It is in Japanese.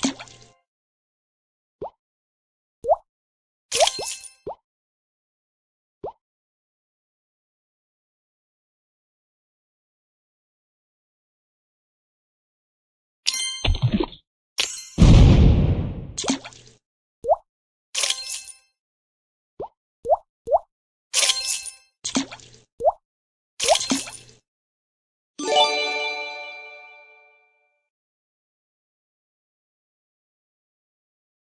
you